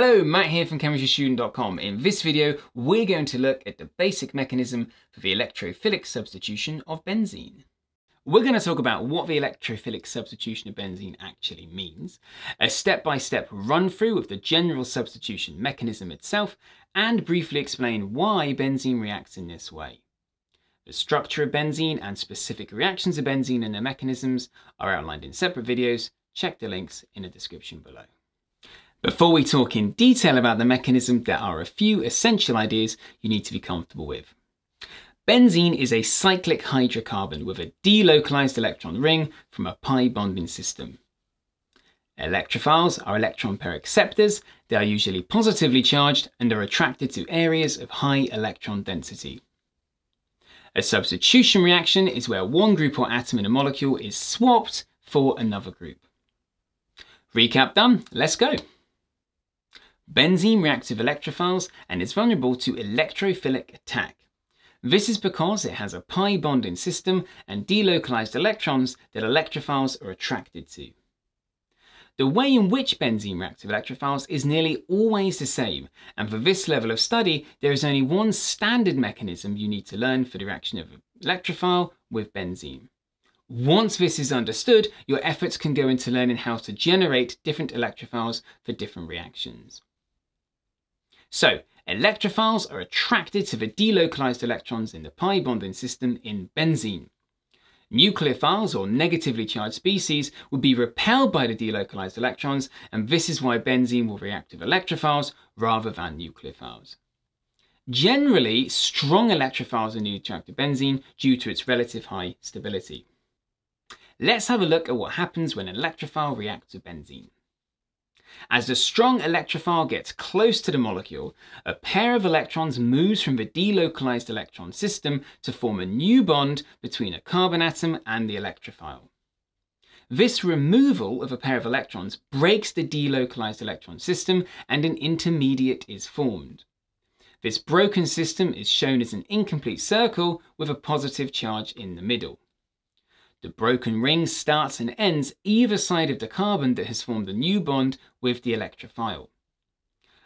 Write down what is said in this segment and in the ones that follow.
Hello, Matt here from chemistrystudent.com. In this video, we're going to look at the basic mechanism for the electrophilic substitution of benzene. We're going to talk about what the electrophilic substitution of benzene actually means, a step-by-step run-through of the general substitution mechanism itself, and briefly explain why benzene reacts in this way. The structure of benzene and specific reactions of benzene and their mechanisms are outlined in separate videos. Check the links in the description below. Before we talk in detail about the mechanism, there are a few essential ideas you need to be comfortable with. Benzene is a cyclic hydrocarbon with a delocalized electron ring from a pi bonding system. Electrophiles are electron pair acceptors. They are usually positively charged and are attracted to areas of high electron density. A substitution reaction is where one group or atom in a molecule is swapped for another group. Recap done, let's go. Benzene reacts with electrophiles and is vulnerable to electrophilic attack. This is because it has a pi bonding system and delocalized electrons that electrophiles are attracted to. The way in which benzene reacts with electrophiles is nearly always the same, and for this level of study, there is only one standard mechanism you need to learn for the reaction of an electrophile with benzene. Once this is understood, your efforts can go into learning how to generate different electrophiles for different reactions. So, electrophiles are attracted to the delocalized electrons in the pi bonding system in benzene. Nucleophiles, or negatively charged species, would be repelled by the delocalized electrons, and this is why benzene will react with electrophiles rather than nucleophiles. Generally, strong electrophiles are needed to benzene due to its relative high stability. Let's have a look at what happens when an electrophile reacts with benzene. As the strong electrophile gets close to the molecule, a pair of electrons moves from the delocalized electron system to form a new bond between a carbon atom and the electrophile. This removal of a pair of electrons breaks the delocalized electron system and an intermediate is formed. This broken system is shown as an incomplete circle with a positive charge in the middle. The broken ring starts and ends either side of the carbon that has formed a new bond with the electrophile.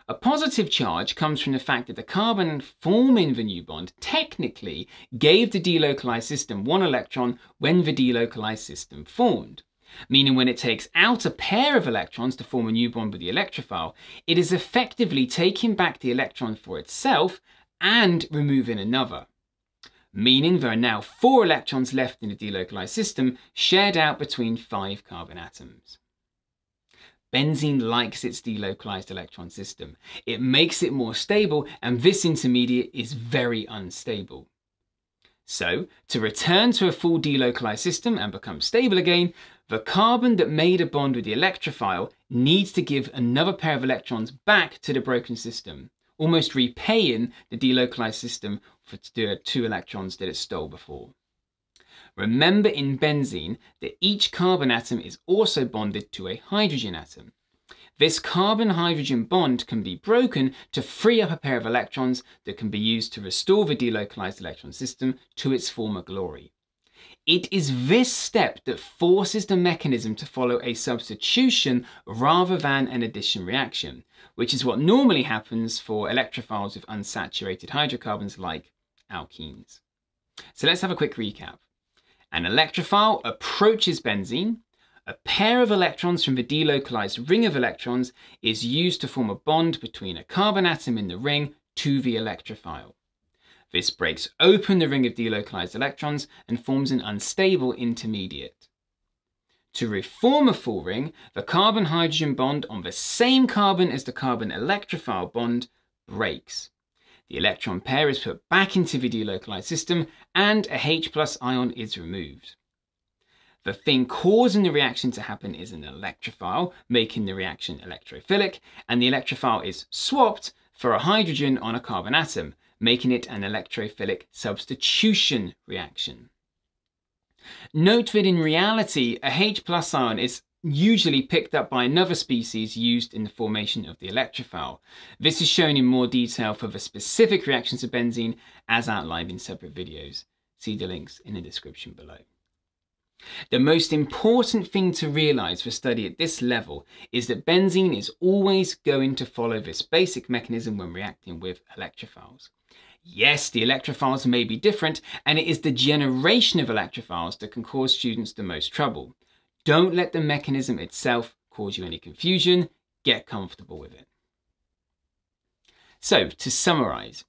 A positive charge comes from the fact that the carbon forming the new bond technically gave the delocalized system one electron when the delocalized system formed. Meaning when it takes out a pair of electrons to form a new bond with the electrophile, it is effectively taking back the electron for itself and removing another meaning there are now four electrons left in the delocalized system shared out between five carbon atoms. Benzene likes its delocalized electron system. It makes it more stable and this intermediate is very unstable. So, to return to a full delocalized system and become stable again, the carbon that made a bond with the electrophile needs to give another pair of electrons back to the broken system almost repaying the delocalized system for the two electrons that it stole before. Remember in benzene that each carbon atom is also bonded to a hydrogen atom. This carbon-hydrogen bond can be broken to free up a pair of electrons that can be used to restore the delocalized electron system to its former glory. It is this step that forces the mechanism to follow a substitution rather than an addition reaction, which is what normally happens for electrophiles with unsaturated hydrocarbons like alkenes. So let's have a quick recap. An electrophile approaches benzene, a pair of electrons from the delocalized ring of electrons is used to form a bond between a carbon atom in the ring to the electrophile. This breaks open the ring of delocalized electrons and forms an unstable intermediate. To reform a full ring, the carbon-hydrogen bond on the same carbon as the carbon electrophile bond breaks. The electron pair is put back into the delocalized system and a H plus ion is removed. The thing causing the reaction to happen is an electrophile, making the reaction electrophilic, and the electrophile is swapped for a hydrogen on a carbon atom, making it an electrophilic substitution reaction. Note that in reality, a H plus ion is usually picked up by another species used in the formation of the electrophile. This is shown in more detail for the specific reactions of benzene as outlined in separate videos. See the links in the description below. The most important thing to realize for study at this level is that benzene is always going to follow this basic mechanism when reacting with electrophiles. Yes, the electrophiles may be different, and it is the generation of electrophiles that can cause students the most trouble. Don't let the mechanism itself cause you any confusion, get comfortable with it. So, to summarize,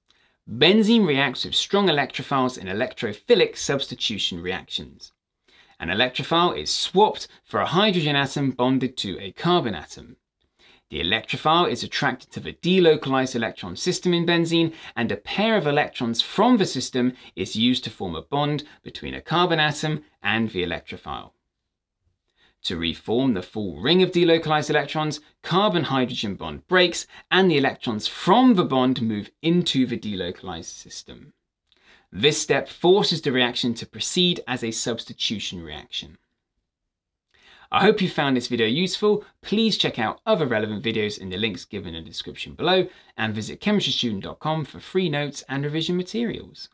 benzene reacts with strong electrophiles in electrophilic substitution reactions. An electrophile is swapped for a hydrogen atom bonded to a carbon atom. The electrophile is attracted to the delocalized electron system in benzene, and a pair of electrons from the system is used to form a bond between a carbon atom and the electrophile. To reform the full ring of delocalized electrons, carbon-hydrogen bond breaks and the electrons from the bond move into the delocalized system. This step forces the reaction to proceed as a substitution reaction. I hope you found this video useful. Please check out other relevant videos in the links given in the description below and visit chemistrystudent.com for free notes and revision materials.